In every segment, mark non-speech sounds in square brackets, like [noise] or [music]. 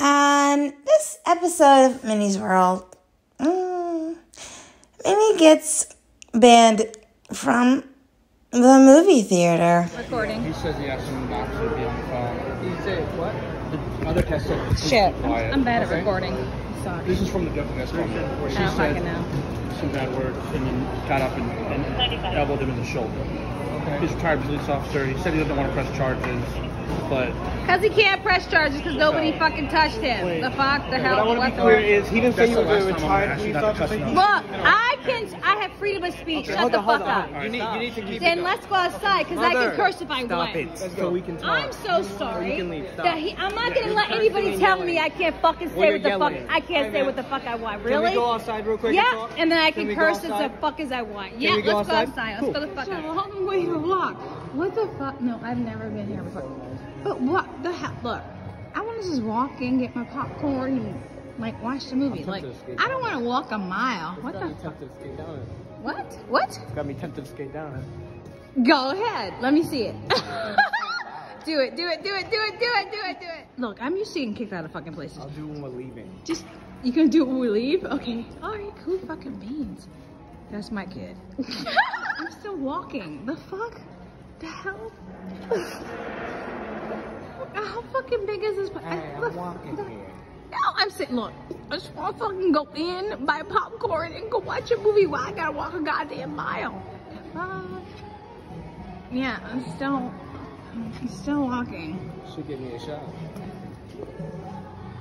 On this episode of Minny's World, mm, Minny gets banned from the movie theater. Recording. He says he asked him not to be on the phone. You say what? The other test said Shit. be quiet. I'm bad at Okay? recording. Sorry. This is from the definite one. She said some bad words and then got up and, and elbowed him in the shoulder. He's a retired police officer. He said he doesn't want to press charges, but Because he can't press charges because nobody fucking touched him. The fuck? The What hell? I want to be clear is he didn't say he was a last time I'm retired asking police not to officer. cuss He- Look, I can. I have freedom of speech. Okay, Shut hold the on, fuck on. up. You need, you need to keep Then it let's go outside because I can curse if I Stop want. it, so we can talk. I'm so sorry. You can leave. Stop. that he, I'm not gonna You're let anybody tell me I can't fucking say Well, what the fuck. I can't Hey, say what the fuck I want. Can Really? we go outside real quick? yeah, and, then I Can can, we go curse as the fuck as I want. Yeah, let's go outside. Let's go the fuck out. a long way to walk. What the fuck? No, I've never been here before. But what the hell? Look, I want to just walk in, get my popcorn, and like watch the movie. Like, tempted to skate I don't want to walk a mile. What Got the me fuck? tempted to skate down it. What? What? Got me tempted to skate down it. Go ahead. Let me see it. [laughs] do it, do it, do it, do it, do it, do it, do it. Look, I'm used to getting kicked out of fucking places. I'll do it when we're leaving. Just, you gonna do it when we leave? Okay. All right, cool fucking beans. That's my kid. [laughs] I'm still walking. The fuck? The hell? [laughs] How fucking big is this? Hey, I'm walking here. No, I'm sitting. Look, I just want to fucking go in, buy popcorn, and go watch a movie. Why I gotta walk a goddamn mile? Fuck? Yeah, I'm still, I'm still walking. Should give me a shot.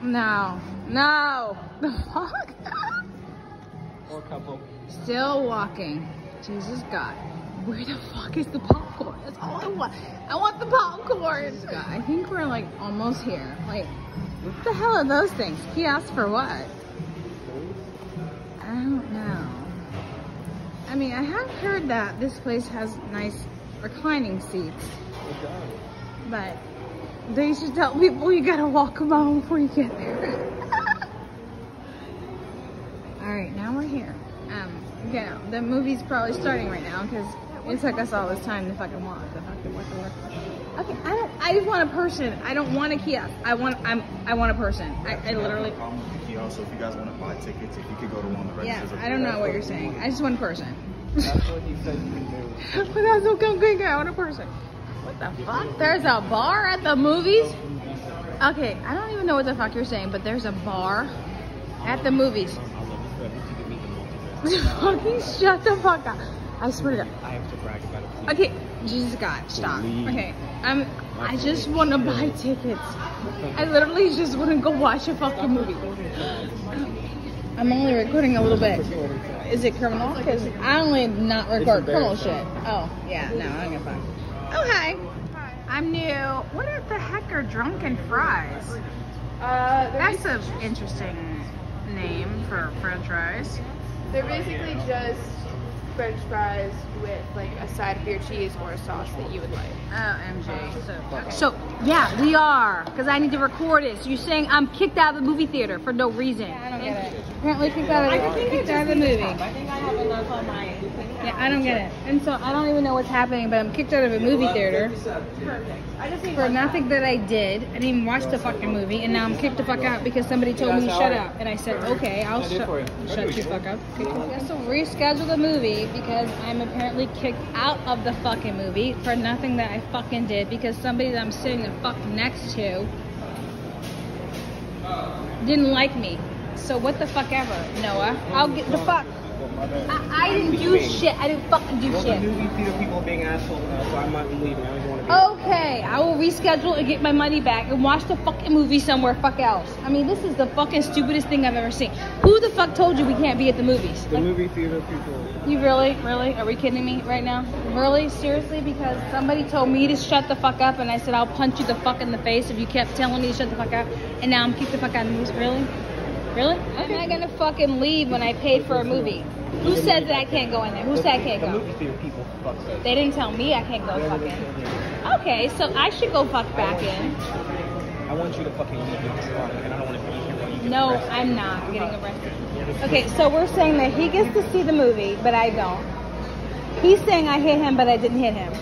No, no. The fuck? Or a couple. Still walking. Jesus God. Where the fuck is the popcorn? That's all I want. I want the popcorn. I think we're like almost here. Like, what the hell are those things? He asked for what? I don't know. I mean, I have heard that this place has nice reclining seats, but they should tell people you gotta walk a mile before you get there. [laughs] All right, now we're here. Um, yeah, the movie's probably starting right now because it took us all this time to fucking walk. The fucking walk, the walk. Okay, I don't. I just want a person. I don't want a kiosk. I want. I'm. I want a person. I, I literally. problem with the kiosk, so if you guys want to buy tickets, if you could go to one of the Yeah. I don't know what you're saying. I just want a person. That's what he said you can do. [laughs] but that's okay. good guy. I want a person. What the fuck? There's a bar at the movies. Okay, I don't even know what the fuck you're saying, but there's a bar at the movies. [laughs] Fucking shut the fuck up. I swear to God. I have to brag about it. Okay, Jesus God, stop. Please. Okay, I'm. I just want to buy tickets. I literally just want to go watch a fucking movie. I'm only recording a little bit. Is it criminal? Because I only not record criminal shit. Oh, yeah, no, I'm gonna fuck. Oh, hi. Hi. I'm new. What the heck are drunken fries? Uh, That's an interesting name for french fries. they're basically just French fries with like a side of your cheese or a sauce that you would like. Oh, MJ. So, so yeah, we are. Because I need to record it. So you're saying I'm kicked out of the movie theater for no reason. I don't get it. Apparently kicked out of, kicked out of the movie. I think I have enough on my Yeah, I don't get it. And so I don't even know what's happening, but I'm kicked out of a movie theater for nothing that I did. I didn't even watch the fucking movie, and now I'm kicked the fuck out because somebody told me to shut up. And I said, okay, I'll I did for shut, you. fuck up. I guess I'll reschedule the movie because I'm apparently kicked out of the fucking movie for nothing that I fucking did because somebody that I'm sitting the fuck next to didn't like me. So what the fuck ever, Noah? I'll get the fuck. I, I didn't do shit. I didn't fucking do Well, the shit. movie theater people being assholes now, so I might be leaving. I don't want to be. Okay, I will reschedule and get my money back and watch the fucking movie somewhere fuck else. I mean, this is the fucking stupidest thing I've ever seen. Who the fuck told you we can't be at the movies? The Like, movie theater people. you really, really? Are we kidding me right now? Really? Seriously? Because somebody told me to shut the fuck up and I said I'll punch you the fuck in the face if you kept telling me to shut the fuck up and now I'm kicked the fuck out of the movies. Really? Really? I'm not gonna fucking leave when I paid for a movie. Who said that I can't go in there? Who said I can't go? The movie theater people. They didn't tell me I can't go fucking. Okay, so I should go fuck back in. I want you to fucking leave this spot, and I don't want to be here while you get No, arrested. I'm not getting arrested. Okay, so we're saying that he gets to see the movie, but I don't. He's saying I hit him, but I didn't hit him.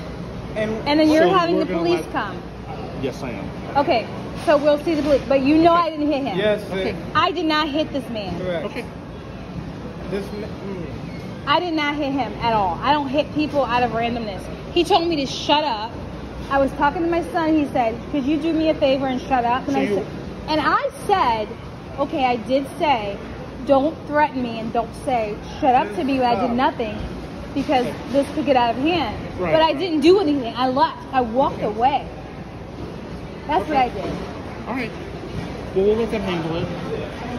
And, And then you're So having the police let- come. yes, I am. Okay, So we'll see the police. But you know I didn't hit him. Yes, Okay. I did not hit this man. Correct. Okay. This. ma- mm. I did not hit him at all. I don't hit people out of randomness. He told me to shut up. I was talking to my son. He said, "Could you do me a favor and shut up?" And I said, and I said, "Okay, I did say, don't threaten me and don't say shut up to me when I did oh. nothing, because this could get out of hand." Right, but I didn't do anything. I left. I walked away. That's what I did. All right. Well, we'll let them handle it.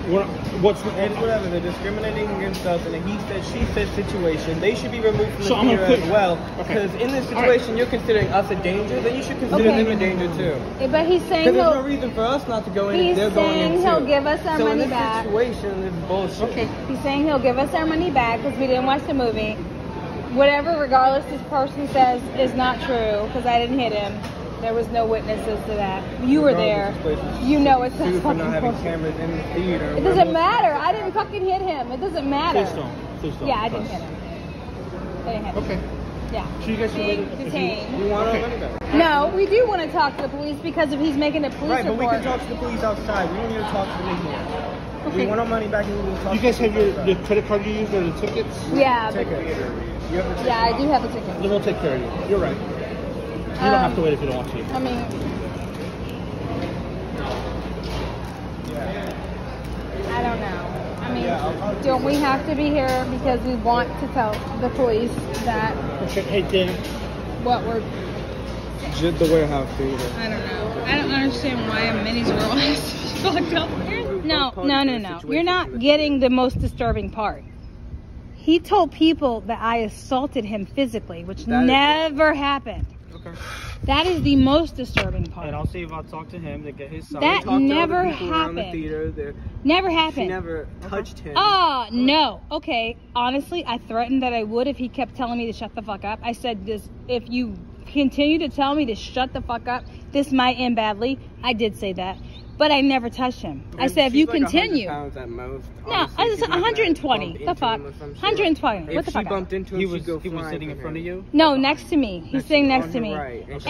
What, what's And whatever, they're discriminating against us in a he said, she said situation. They should be removed from the So I'm gonna put- as well. Okay. Because in this All right. situation, you're considering us a danger, then you should consider Okay. them a danger too. Eh, But he's saying there's no reason for us not to go in he's they're going in saying he'll give us our so in this back. situation, this is bullshit. Okay. He's saying he'll give us our money back because we didn't watch the movie. Whatever, regardless, this person says is not true because I didn't hit him. There was no witnesses to that. You were there. Regardless, this place is You know it's sued not for not fucking having bullshit. cameras in the theater. It doesn't matter. I didn't fucking hit him. It doesn't matter. Please don't. Please don't. Yeah, I didn't hit him. I didn't hit him. Okay. Yeah. So you guys can Being wait- if you- detained. Want Okay. our. No, we do want to talk to the police because if he's making a police Right, but we can talk to the police outside. We don't need to talk to them in here. Okay. We want our money back and we will talk You to guys have your police the credit card you used or the tickets? yeah, but, Ticket. You have the ticket. yeah, I do have a ticket. Then we'll take care of you. You're right. You don't Um, have to wait if you don't want to. I mean, I don't know. I mean, don't we have to be here because we want to tell the police that Okay. Hey, Dan. what we're. Just the warehouse theater. I don't know. I don't understand why a Minny's world has to be fucked up here. No, no, no, no. You're not getting the most disturbing part. He told people that I assaulted him physically, which That is- never happened. That is the most disturbing part. And I'll see if I'll talk to him to get his side. That Talk to other never around the happened. theater. Never She happened. never uh-huh. touched him. Oh, no. Okay. Honestly, I threatened that I would if he kept telling me to shut the fuck up. I said this if you continue to tell me to shut the fuck up, this might end badly. I did say that. But I never touched him. I And said if you like continue. pounds at most. No, Honestly, I was she's not gonna 120. What The fuck? him or some shit. 120. If What the she fuck? bumped into him, He was go he was sitting in front of you. No, next to me. He's Next sitting next to me. right, and And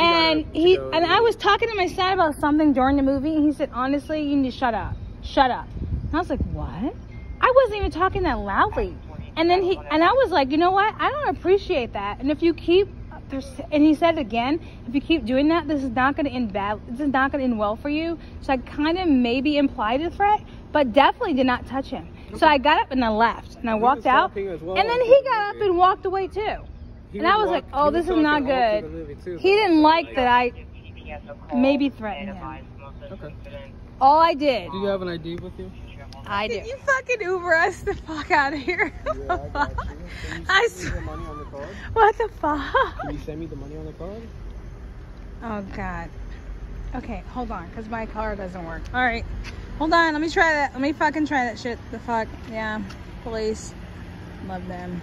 got up to he go and I was talking to my son about something during the movie, and he said, "Honestly, you need to shut up, shut up." And I was like, "What?" I wasn't even talking that loudly. And then he and I was like, "You know what? I don't appreciate that. And if you keep there's, and he said again, if you keep doing that, this is not going to end bad. This is not going to end well for you. So I kind of maybe implied a threat, but definitely did not touch him. So I got up and I left, and I walked out, well and then he got up and walked away too. He and I was walk- like, oh, this is not talking all through good. He didn't like that I maybe threatened him. Okay. All I did, Do you have an ID with you? I did. You fucking Uber us the fuck out of here. I [laughs] Send me the money on the card. What the fuck? Can you send me the money on the card? Oh god. Okay, hold on, cause my car doesn't work. All right, hold on. Let me try that. Let me fucking try that shit. The fuck, yeah. Police, love them.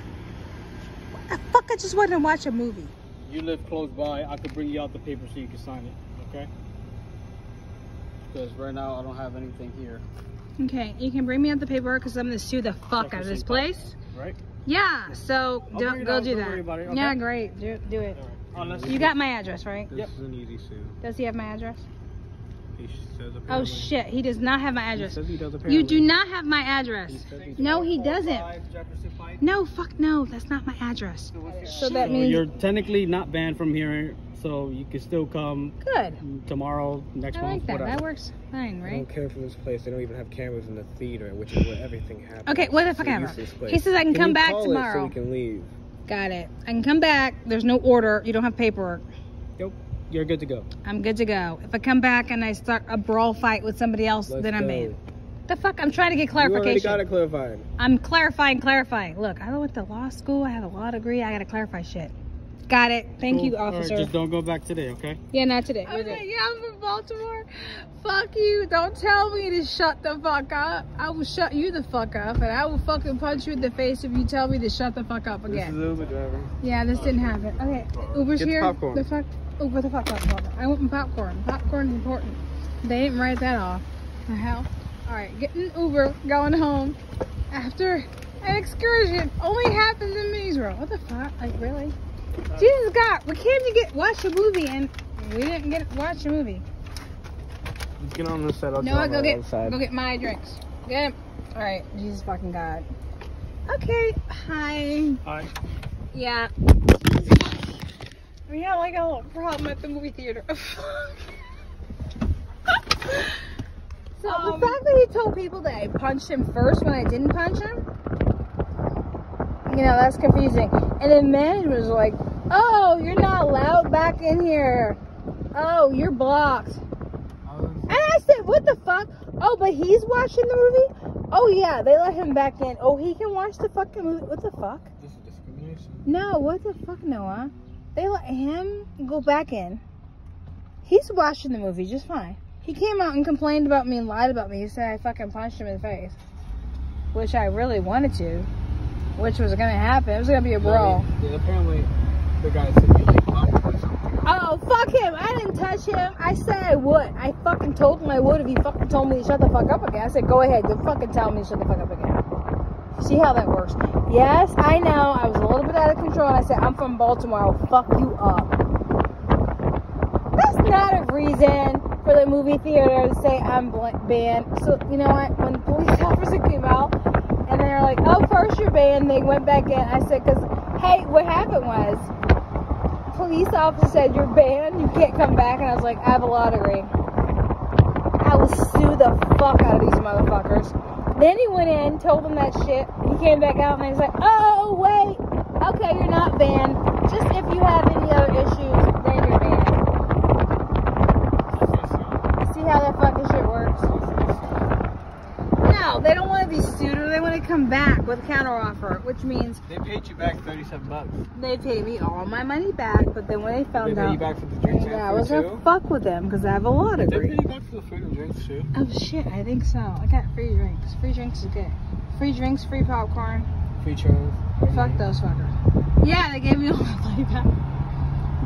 What the fuck? I just wanted to watch a movie. You live close by. I could bring you out the paper so you can sign it. Okay? Because right now I don't have anything here. Okay, you can bring me out the paperwork because I'm gonna sue the fuck out of this place. Right? Yeah. So I'll don't go out, do that. worry okay? Yeah, great. Do do it. Unless You got my address, right? This is an easy sue. Does he have my address? He says oh, apparently. Oh shit, he does not have my He address. says he does apparently. You do not have my address. He he No, he doesn't. No, fuck no, that's not my address. So that So means you're technically not banned from here, so you can still come good. tomorrow, next I month, like that. whatever. That works fine, right? I don't care for this place. They don't even have cameras in the theater, which is where everything happens. Okay, what the It's fuck a ever. useless. He says I can come back call it tomorrow. So we can leave. Got it. I can come back. There's no order. You don't have paperwork. Yep, you're good to go. I'm good to go. If I come back and I start a brawl fight with somebody else, Let's then I'm go. in. The fuck? I'm trying to get clarification. You already clarification. got it clarified. I'm clarifying, clarifying. Look, I went to law school. I have a law degree. I gotta clarify shit. Got it. Thank you, Cool. All right, officer. just don't go back today, okay? Yeah, not today. I was like, yeah, I'm from Baltimore. Fuck you. Don't tell me to shut the fuck up. I will shut you the fuck up, and I will fucking punch you in the face if you tell me to shut the fuck up again. This again. is Uber driver. Yeah, this didn't oh, happen. Okay, Uber's Get the here. popcorn. The fuck? Oh, Uber the fuck popcorn. I want my popcorn. Popcorn is important. They didn't write that off. The hell? All right, getting Uber, going home after an excursion. Only happens in Minisboro. What the fuck? Like really? Jesus God, we came to get watch a movie and we didn't get watch a movie. Let's get on this side. I'll No, I go get side. go get my drinks. Get All right, Jesus fucking God. Okay, hi. Hi. Yeah. We had like a little problem at the movie theater. [laughs] so the um, fact that he told people that I punched him first when I didn't punch him, you know, that's confusing. And then management was like, "Oh, you're not allowed back in here. Oh, you're blocked." And I said, "What the fuck? Oh, but he's watching the movie. Oh yeah, they let him back in. Oh, he can watch the fucking movie. What the fuck?" This is discrimination. No, what the fuck, Noah? They let him go back in. He's watching the movie just fine. He came out and complained about me and lied about me. He said I fucking punched him in the face. Which I really wanted to. Which was gonna happen. It was gonna be a brawl. Yeah, apparently, the guy said you like or something. Oh, fuck him. I didn't touch him. I said I would. I fucking told him I would if he fucking told me to shut the fuck up again. I said, go ahead. Go fucking tell me to shut the fuck up again. See how that works. Yes, I know. I was a little bit out of control. And I said, I'm from Baltimore. I'll fuck you up. That's not a reason for the movie theater to say I'm banned. So, you know what? When the police officer came out and they were like, oh, first you're banned, they went back in. I said, because, hey, what happened was, police officer said, you're banned, you can't come back. And I was like, I have a lottery. I will sue the fuck out of these motherfuckers. Then he went in, told them that shit. He came back out and he's like, oh, wait. Okay, you're not banned. Just if you have any other issues, then you're banned. See how that fucking shit works? No, they don't want to be sued or they want to come back with a counteroffer, which means They paid you back 37 bucks. they paid me all my money back, but then when they They found paid out you back for the that I was gonna fuck with them because I have a lot law They paid you back for the food and drinks too. Oh shit, I think so. I got free drinks. Free drinks is good. Free drinks, free popcorn. Free churros. Fuck those fuckers. Yeah, they gave me all my money back.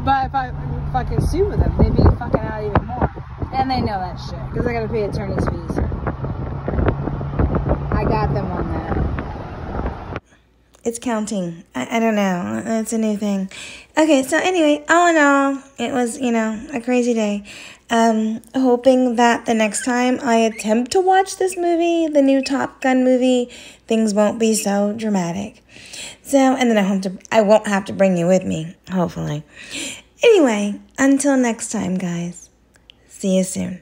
But if I fucking sue with them, they'd be fucking out even more. And they know that shit because I gotta pay attorney's fees. I got them on that. It's counting. I, I don't know. It's a new thing. Okay, so anyway, all in all, it was, you know, a crazy day. Um, hoping that the next time I attempt to watch this movie, the new Top Gun movie, things won't be so dramatic. So, and then I hope to, I won't have to bring you with me, hopefully. Anyway, until next time, guys. See you soon.